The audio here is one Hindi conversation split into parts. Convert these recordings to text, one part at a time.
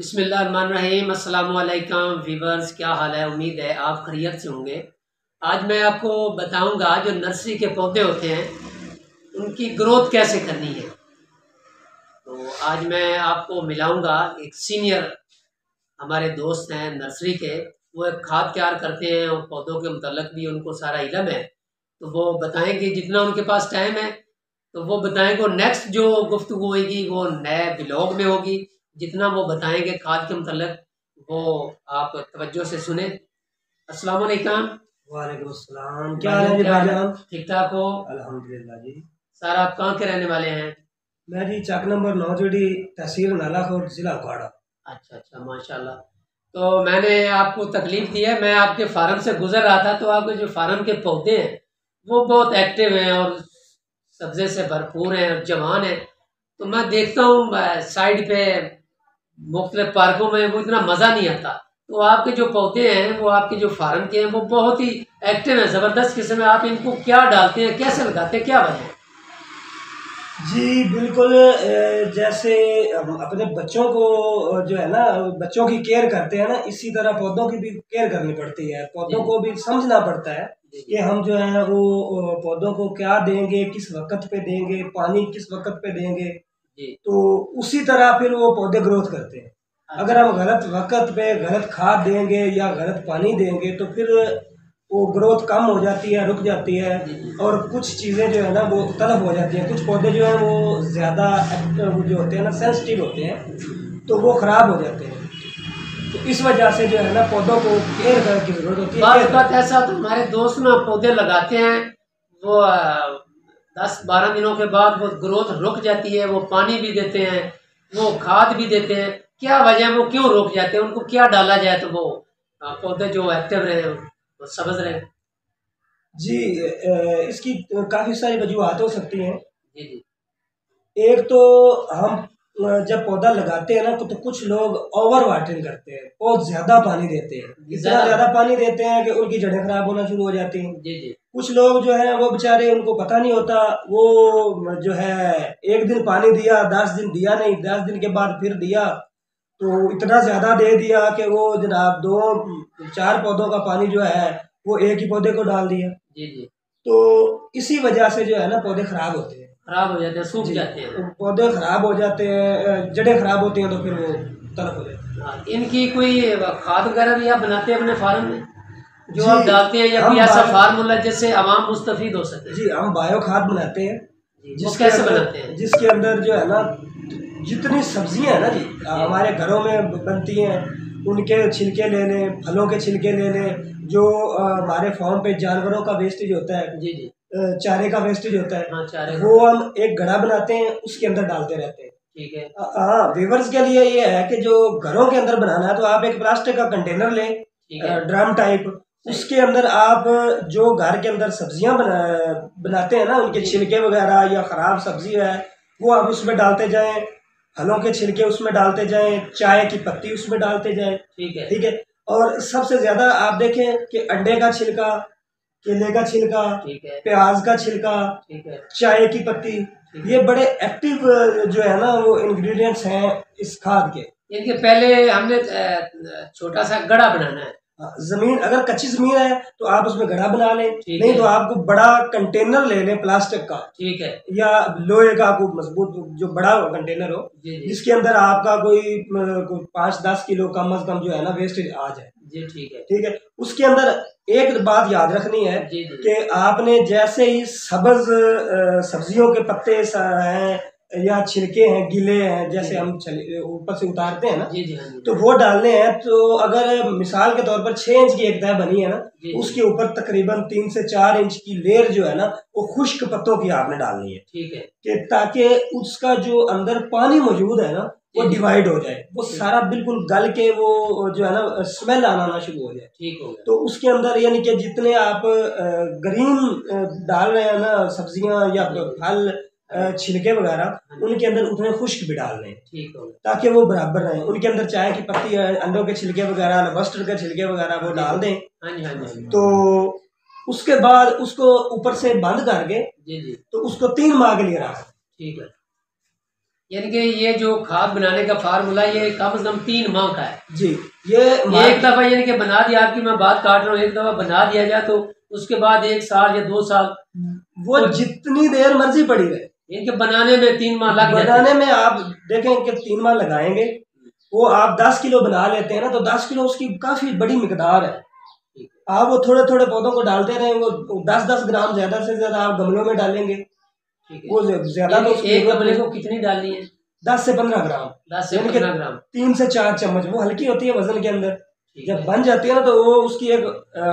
बिसमीम अल्लाम वीवर्स क्या हाल है? उम्मीद है आप खरीत से होंगे। आज मैं आपको बताऊँगा जो नर्सरी के पौधे होते हैं, उनकी ग्रोथ कैसे करनी है। तो आज मैं आपको मिलाऊँगा एक सीनियर हमारे दोस्त हैं नर्सरी के। वो एक खाद तैयार करते हैं और पौधों के मतलब भी उनको सारा इलम है। तो वो बताएँगे जितना उनके पास टाइम है तो वो बताएँगे नेक्स्ट जो गुफ्तु होगी वो नए ब्लॉग में होगी। जितना वो बताएँगे खाद के मतलब वो आप तवज्जो से सुने। अस्सलाम वालेकुम वालेकुम अस्सलाम। क्या हाल है जी भाईजान ठीक ठाक हो? अल्हम्दुलिल्लाह जी। सर आप कहाँ के रहने वाले हैं? मैं जी चक नंबर नौ जोड़ी तहसील नालाखोर जिला उकाड़ा अच्छा अच्छा माशाल्लाह। तो मैंने आपको तकलीफ़ दी है मैं आपके फार्म से गुजर रहा था तो आपके जो फार्म के पौधे हैं वो बहुत एक्टिव हैं और सब्जे से भरपूर हैं और जवान हैं। तो मैं देखता हूँ साइड पे मुख्तलिफ़ पार्कों में वो इतना मज़ा नहीं आता। तो आपके जो पौधे हैं वो आपके जो फार्म के हैं वो बहुत ही एक्टिव हैं ज़बरदस्त किस्म है। आप इनको क्या डालते हैं कैसे लगाते हैं क्या वजह जी बिल्कुल जैसे अपने बच्चों को जो है ना बच्चों की केयर करते हैं ना इसी तरह पौधों की भी केयर करनी पड़ती है। पौधों को भी समझना पड़ता है कि हम जो है वो पौधों को क्या देंगे किस वक्त पे देंगे पानी किस वक्त पे देंगे। तो उसी तरह फिर वो पौधे ग्रोथ करते हैं। अच्छा। अगर हम गलत वक्त पे गलत खाद देंगे या गलत पानी देंगे तो फिर वो ग्रोथ कम हो जाती है रुक जाती है और कुछ चीज़ें जो है ना वो तलब हो जाती हैं। कुछ पौधे जो है वो ज़्यादा जो होते हैं ना सेंसिटिव होते हैं तो वो ख़राब हो जाते हैं। तो इस वजह से जो है ना पौधों को केयर करने की ज़रूरत होती है। बात ऐसा तो हमारे दोस्त ना पौधे लगाते हैं वो दस बारह दिनों के बाद वो ग्रोथ रुक जाती है वो पानी भी देते हैं वो खाद भी देते हैं। क्या वजह वो क्यों रुक जाते हैं? उनको क्या डाला जाए? तो वो पौधे जो एक्टिव रहे वो समझ रहे। जी इसकी काफ़ी सारी वजूहत हो सकती हैं। जी जी। एक तो हम जब पौधा लगाते हैं ना तो, तो कुछ लोग ओवर वाटरिंग करते हैं बहुत ज़्यादा पानी देते हैं। इतना ज़्यादा पानी देते हैं कि उनकी जड़ें खराब होना शुरू हो जाती हैं। जी जी। कुछ लोग जो है वो बेचारे उनको पता नहीं होता वो जो है एक दिन पानी दिया दस दिन दिया नहीं दस दिन के बाद फिर दिया तो इतना ज़्यादा दे दिया कि वो जनाब दो चार पौधों का पानी जो है वो एक ही पौधे को डाल दिया। जी जी। तो इसी वजह से जो है ना पौधे खराब होते हैं। खराब हो जाते हैं सूख जाते हैं। पौधे खराब हो जाते हैं जड़ें खराब होती हैं तो फिर वो तरफ़ हो जाते हैं। हाँ, इनकी कोई खाद वगैरह भी आप बनाते हैं अपने फार्म में? जो आप डालते हैं या कोई ऐसा फार्मूला जिससे आवाम मुस्तफ़ हो सके। जी हम बायो खाद बनाते हैं। जिस कैसे बनाते हैं? जिसके अंदर जो है ना जितनी सब्ज़ियाँ है ना जी हमारे घरों में बनती हैं उनके छिलके ले लें फलों के छिलके ले लें जो हमारे फार्म पे जानवरों का वेस्टेज होता है जी जी। चारे का वेस्टेज होता है। हाँ, चारे वो हम एक घड़ा बनाते हैं उसके अंदर डालते रहते हैं। ठीक है। हाँ वेवर्स के लिए ये है कि जो घरों के अंदर बनाना है तो आप एक प्लास्टिक का कंटेनर लें ड्रम टाइप उसके अंदर आप जो घर के अंदर सब्ज़ियाँ बना बनाते हैं ना उनके छिलके वगैरह या खराब सब्ज़ी है वो आप उसमें डालते जाएँ फलों के छिलके उसमें डालते जाएँ चाय की पत्ती उसमें डालते जाएँ ठीक है। ठीक है? और सबसे ज़्यादा आप देखें कि अंडे का छिलका केले का छिलका प्याज का छिलका चाय की पत्ती ये बड़े एक्टिव जो है ना वो इंग्रेडिएंट्स हैं इस खाद के। इनके पहले हमने छोटा सा गड़ा बनाना है हाँ, ज़मीन अगर कच्ची ज़मीन है तो आप उसमें गड़ा बना लें। नहीं तो आपको बड़ा कंटेनर ले लें प्लास्टिक का। ठीक है। या लोहे का आपको मज़बूत जो बड़ा हो कंटेनर हो जिसके अंदर आपका कोई पाँच दस किलो कम अज कम जो है ना वेस्टेज आ जाए। जी ठीक है। ठीक है? उसके अंदर एक बात याद रखनी है कि आपने जैसे ही सब्ज सब्जियों के पत्ते हैं या छिलके हैं गिले हैं जैसे हम ऊपर से उतारते हैं ना जी जी हाँ तो वो डालने हैं तो अगर मिसाल के तौर पर छह इंच की एक तय बनी है ना उसके ऊपर तकरीबन तीन से चार इंच की लेयर जो है ना वो खुश्क पत्तों की आपने डालनी है। ठीक है। कि ताकि उसका जो अंदर पानी मौजूद है ना वो डिवाइड हो जाए। वो सारा बिल्कुल गल के वो जो है ना स्मेल आना शुरू हो जाए। ठीक हो तो उसके अंदर यानी कि जितने आप ग्रीन डाल रहे हैं ना सब्ज़ियाँ या फल छिलके वगैरह हाँ उनके अंदर उतने खुश्क भी डाल हैं ताकि वो बराबर रहे। उनके अंदर चाय की पत्ती अंडों के छिलके वगैरह मस्टर्ड के छिलके वगैरह वो डाल दें। हाँ हाँ तो उसके बाद उसको ऊपर से बंद करके तो उसको तीन माह के लिए रख ठीक है। यानी कि ये जो खाद बनाने का फार्मूला ये कम से कम तीन माह का है। जी ये एक दफ़ा यानी कि बना दिया आपकी मैं बात काट रहा हूँ एक दफ़ा बना दिया जाए तो उसके बाद एक साल या दो साल वो जितनी देर मर्ज़ी पड़ी रहे। इनके बनाने में तीन माह लग बनाने में आप देखें कि तीन माह लगाएँगे। वो आप दस किलो बना लेते हैं ना तो दस किलो उसकी काफ़ी बड़ी मकदार है। आप वो थोड़े थोड़े पौधों को डालते रहे वो दस दस ग्राम ज़्यादा से ज़्यादा आप गमलों में डालेंगे। वो ज़्यादा तो एक गमले को कितनी डालनी है? दस से पंद्रह ग्राम। दस से पंद्रह ग्राम। तीन से चार चम्मच। वो हल्की होती है वज़न के अंदर। जब बन जाती है ना तो वो उसकी एक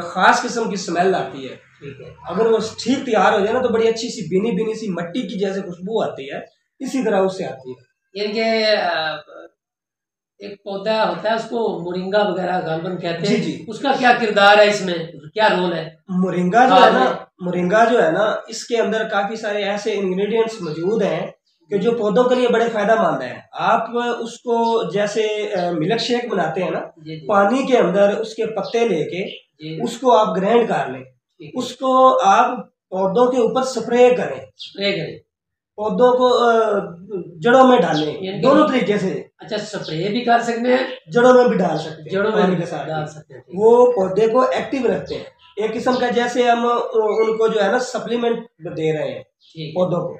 खास किस्म की स्मेल आती है। ठीक है। अगर वो ठीक तैयार हो जाए ना तो बड़ी अच्छी सी बीनी बीनी सी मट्टी की जैसे खुशबू आती है इसी तरह उससे आती है। यानी कि एक पौधा होता है उसको मोरिंगा वगैरह गालबन कहते हैं। जी जी। उसका क्या किरदार है इसमें? क्या रोल है? मोरिंगा जो है ना मोरिंगा जो है ना इसके अंदर काफ़ी सारे ऐसे इंग्रेडिएंट्स मौजूद हैं कि जो पौधों के लिए बड़े फ़ायदा मंद है। आप उसको जैसे मिल्क शेक बनाते हैं ना पानी के अंदर उसके पत्ते लेके उसको आप ग्राइंड कर लें। उसको आप पौधों के ऊपर स्प्रे करें। स्प्रे करें। पौधों को जड़ों में डालें। दोनों तरीके से। अच्छा स्प्रे भी कर सकते हैं। जड़ों में भी डाल सकते हैं जड़ों में भी डाल सकते हैं वो पौधे को एक्टिव रखते हैं। एक किस्म का जैसे हम उनको जो है ना सप्लीमेंट दे रहे हैं। पौधों को।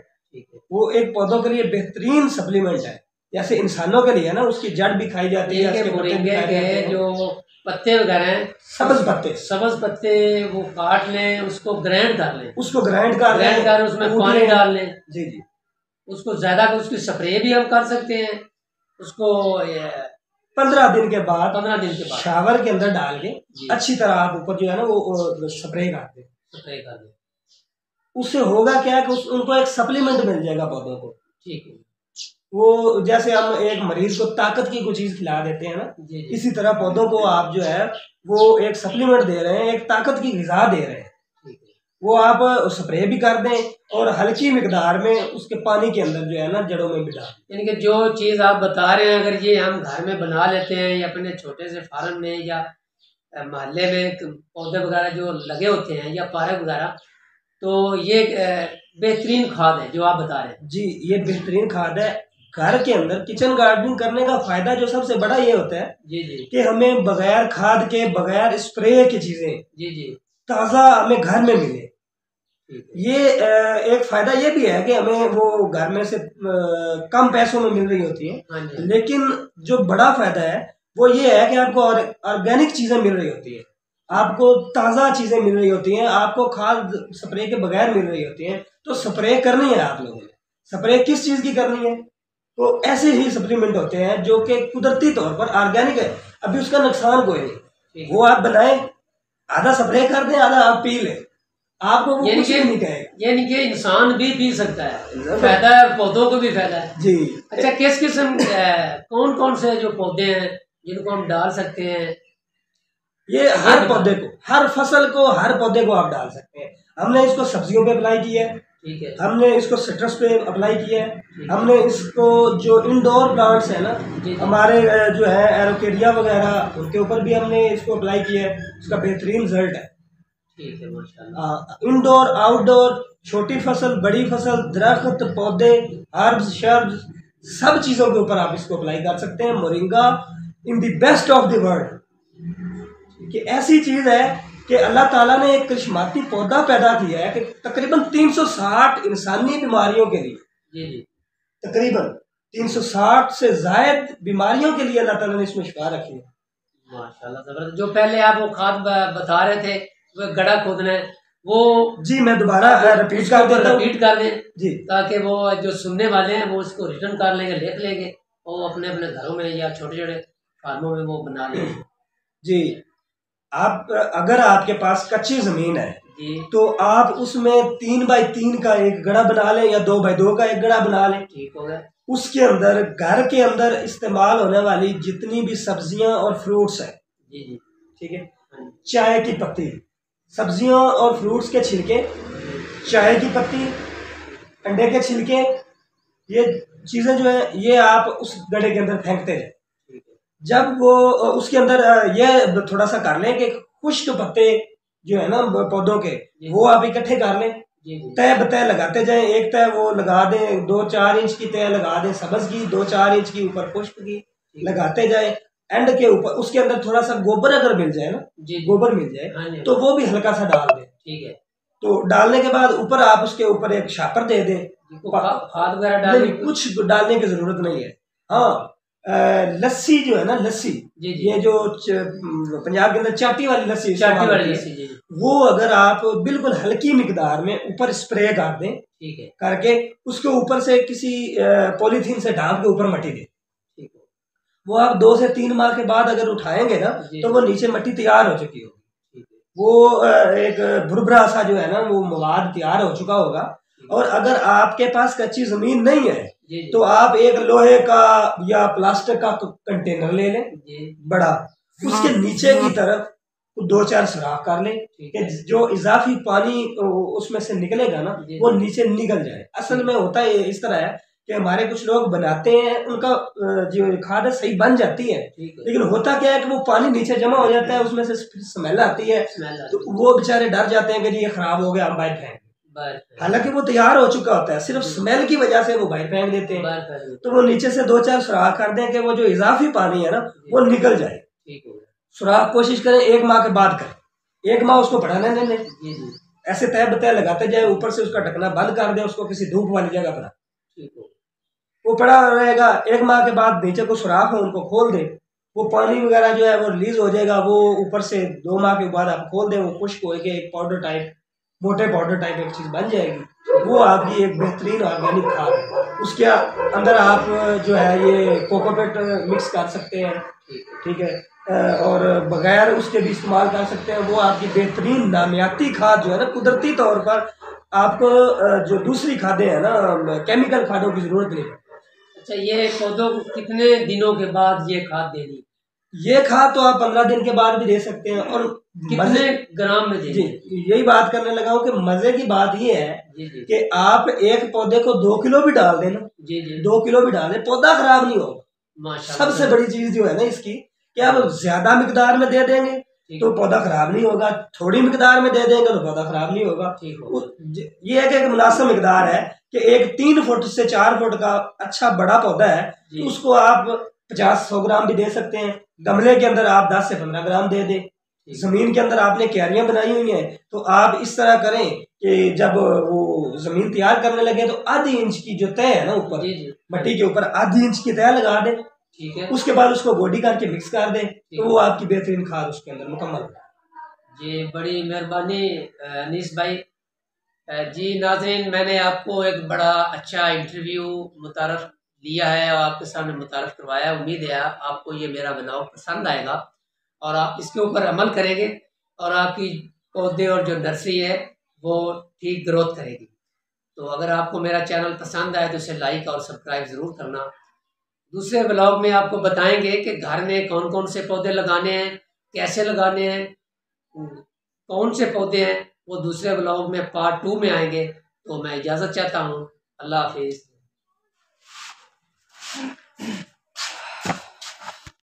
वो एक पौधों के लिए बेहतरीन सप्लीमेंट है। जैसे इंसानों के लिए ना उसकी जड़ भी खाई जाती है जो पत्ते वगैरह हैं सबज पत्ते। सबज पत्ते वो काट लें उसको ग्राइंड कर लें। उसको ग्राइंड कर ग्राइंड कर उसमें पानी डाल लें। जी जी। उसको ज़्यादा उसकी स्प्रे भी हम कर सकते हैं। उसको पंद्रह दिन के बाद पंद्रह दिन के बाद। शावर के अंदर डाल के अच्छी तरह आप ऊपर जो है ना वो स्प्रे कर दे। स्प्रे कर दे। उससे होगा क्या कि उस, उनको एक सप्लीमेंट मिल जाएगा पौधों को। ठीक है। वो जैसे हम एक मरीज़ को ताकत की कुछ चीज़ खिला देते हैं ना इसी तरह पौधों को आप जो है वो एक सप्लीमेंट दे रहे हैं एक ताकत की गजा दे रहे हैं। वो आप स्प्रे भी कर दें और हल्की मकदार में उसके पानी के अंदर जो है ना जड़ों में भी डाल यानी कि जो चीज़ आप बता रहे हैं अगर ये हम घर में बना लेते हैं या अपने छोटे से फार्म में या मोहल्ले में पौधे वगैरह जो लगे होते हैं या पार्क वगैरह तो ये बेहतरीन खाद है जो आप बता रहे हैं। जी ये बेहतरीन खाद है। घर के अंदर किचन गार्डनिंग करने का फ़ायदा जो सबसे बड़ा ये होता है जी जी। कि हमें बगैर खाद के बगैर स्प्रे की चीज़ें जी जी। ताज़ा हमें घर में मिले। ये एक फ़ायदा ये भी है कि हमें वो घर में से कम पैसों में मिल रही होती है। हाँ लेकिन जो बड़ा फ़ायदा है वो ये है कि आपको ऑर्गेनिक चीज़ें मिल रही होती है। आपको ताज़ा चीज़ें मिल रही होती हैं आपको खाद स्प्रे के बगैर मिल रही होती हैं तो स्प्रे करनी है आप लोगों ने। स्प्रे किस चीज़ की करनी है? तो ऐसे ही सप्लीमेंट होते हैं जो कि कुदरती तौर पर ऑर्गेनिक है। अभी उसका नुकसान कोई नहीं। वो आप बनाए आधा स्प्रे कर दें आधा आप पी लें। आपको वो कुछ नहीं कहेगा। यानी कि इंसान भी पी सकता है। फ़ायदा है पौधों को भी फ़ायदा है। जी। अच्छा किस किस्म कौन कौन से जो पौधे हैं जिनको हम डाल सकते हैं ये हर पौधे को हर फ़सल को हर पौधे को आप डाल सकते हैं। हमने इसको सब्जियों पे अप्लाई किया है। ठीक है। हमने इसको सिट्रस पे अप्लाई किया है। हमने इसको जो इंडोर प्लांट्स है ना हमारे जो है एरोकेरिया वगैरह उनके ऊपर भी हमने इसको अप्लाई किया है। उसका बेहतरीन रिज़ल्ट है। ठीक है इंडोर आउटडोर छोटी फ़सल बड़ी फ़सल दरख्त पौधे हर्ब्स शर्ब्स सब चीज़ों के ऊपर आप इसको अप्लाई कर सकते हैं। Moringa in the best of the world कि ऐसी चीज़ है कि अल्लाह ताला ने एक करिश्माती पौधा पैदा किया है कि तकरीबन 360 इंसानी बीमारियों के लिए। जी जी। तकरीबन 360 से जायद बीमारियों के लिए अल्लाह ताला ने इसमें शिफा रखी है। माशाल्लाह ज़बरदस्त। जो पहले आप वो खाद बता रहे थे वो गड़ा खोदना है वो जी मैं दोबारा रिपीट कर देता रिपीट कर दें जी। ताकि वो जो सुनने वाले हैं वो उसको रिटर्न कर लेंगे लिख लेंगे और अपने अपने घरों में या छोटे छोटे फार्मों में वो बना लेंगे जी। आप अगर आपके पास कच्ची ज़मीन है तो आप उसमें तीन बाई तीन का एक गड़ा बना लें या दो बाई दो का एक गड़ा बना लें। ठीक हो गया। उसके अंदर घर के अंदर इस्तेमाल होने वाली जितनी भी सब्ज़ियाँ और फ्रूट्स है जी जी। ठीक है। हाँ चाय की पत्ती सब्जियों और फ्रूट्स के छिलके चाय की पत्ती अंडे के छिलके ये चीज़ें जो है ये आप उस गड्ढे के अंदर फेंकते हैं। जब वो उसके अंदर ये थोड़ा सा कर लें कि खुश्क पत्ते जो है ना पौधों के वो आप इकट्ठे कर लें। तय बतय लगाते जाए एक तय वो लगा दें दो चार इंच की तय लगा दें सबज की दो चार इंच की ऊपर पुष्प की लगाते जाए। एंड के ऊपर उसके अंदर थोड़ा सा गोबर अगर मिल जाए ना गोबर मिल जाए हाँ तो वो भी हल्का सा डाल दे। ठीक है। तो डालने के बाद ऊपर आप उसके ऊपर एक छापर दे दें। खाद वगैरह डालने कुछ डालने की ज़रूरत नहीं है। हाँ लस्सी जो है ना लस्सी ये जो पंजाब के अंदर चाटी वाली लस्सी चाटी वाली लस्सी वो अगर आप बिल्कुल हल्की मिकदार में ऊपर स्प्रे कर दें ठीक है। करके उसके ऊपर से किसी पॉलीथीन से ढांप के ऊपर मट्टी दें। वो आप दो से तीन माह के बाद अगर उठाएँगे ना तो वो नीचे मट्टी तैयार हो चुकी होगी। वो एक भुरभरा सा जो है ना वो मवाद तैयार हो चुका होगा। और अगर आपके पास कच्ची ज़मीन नहीं है तो आप एक लोहे का या प्लास्टिक का कंटेनर ले लें बड़ा। उसके नीचे की तरफ़ दो चार सुराख कर लें कि जो इजाफी पानी उसमें से निकलेगा ना वो नीचे निकल जाए। असल में होता है इस तरह है कि हमारे कुछ लोग बनाते हैं उनका जो खाद है सही बन जाती है। लेकिन होता क्या है कि वो पानी नीचे जमा हो जाता है उसमें से स्मेल आती है। तो वो बेचारे डर जाते हैं कि जी ये खराब हो गया हम बाहर फेंक हालाँकि वो तैयार हो चुका होता है सिर्फ़ स्मेल की वजह से वो बाहर फेंक देते हैं। तो वो नीचे से दो चार सुराख कर दें कि वो जो इजाफी पानी है ना वो निकल जाए। सुराख कोशिश करें एक माह के बाद करें। एक माह उसको बढ़ाने दे। लें ऐसे तय बतय लगाते जाए ऊपर से उसका ढकना बंद कर दे उसको किसी धूप वाली जगह पर। वो पड़ा रहेगा एक माह के बाद नीचे को सुराख हो उनको खोल दे। वो पानी वगैरह जो है वो रिलीज़ हो जाएगा वो ऊपर से दो माह के बाद आप खोल दें वो खुश्क हो एक पाउडर टाइप मोटे पाउडर टाइप एक चीज़ बन जाएगी। वो आपकी एक बेहतरीन ऑर्गेनिक खाद है। उसके अंदर आप जो है ये कोकोपेट मिक्स कर सकते हैं। ठीक है? और बगैर उसके भी इस्तेमाल कर सकते हैं। वो आपकी बेहतरीन नामियाती खाद जो है ना, कुदरती तौर पर आपको जो दूसरी खादें हैं ना केमिकल खादों की ज़रूरत नहीं। अच्छा ये पौधों को कितने दिनों के बाद ये खाद देनी? ये खाद तो आप पंद्रह दिन के बाद भी दे सकते हैं और कितने ग्राम में जी यही बात करने लगा हूँ कि मज़े की बात ये है कि आप एक पौधे को दो किलो भी डाल देना जी जी। दो किलो भी डाल दे पौधा खराब नहीं होगा सबसे बड़ी चीज़ जो है ना इसकी कि आप ज़्यादा मिकदार में दे देंगे तो पौधा खराब नहीं होगा थोड़ी मिकदार में दे देंगे तो पौधा खराब नहीं होगा। ये एक, एक मुनासिब मिकदार है कि एक तीन फुट से चार फुट का अच्छा बड़ा पौधा है उसको आप पचास सौ ग्राम भी दे सकते हैं। गमले के अंदर आप दस से पंद्रह ग्राम दे दें। ज़मीन के अंदर आपने क्यारियाँ बनाई हुई हैं तो आप इस तरह करें कि जब वो ज़मीन तैयार करने लगे तो आधी इंच की जो तय है ना ऊपर मट्टी के ऊपर आधी इंच की तय लगा दें। ठीक है। उसके बाद उसको गोडी करके मिक्स कर दें तो वो आपकी बेहतरीन खाद उसके अंदर मुकम्मल जी बड़ी मेहरबानी अनीस भाई। जी नाजरीन मैंने आपको एक बड़ा अच्छा इंटरव्यू मुतारफ लिया है और आपके सामने मुतारफ करवाया उम्मीद है आपको ये मेरा बनाव पसंद आएगा। और आप इसके ऊपर अमल करेंगे और आपकी पौधे और जो नर्सरी है, वो ठीक ग्रोथ करेगी। तो अगर आपको मेरा चैनल पसंद आए तो इसे लाइक और सब्सक्राइब ज़रूर करना। दूसरे ब्लॉग में आपको बताएँगे कि घर में कौन कौन से पौधे लगाने हैं, कैसे लगाने हैं, कौन से पौधे हैं, वो दूसरे ब्लॉग में पार्ट टू में आएँगे। तो मैं इजाज़त चाहता हूँ। अल्लाह हाफिज़। Mm-hmm.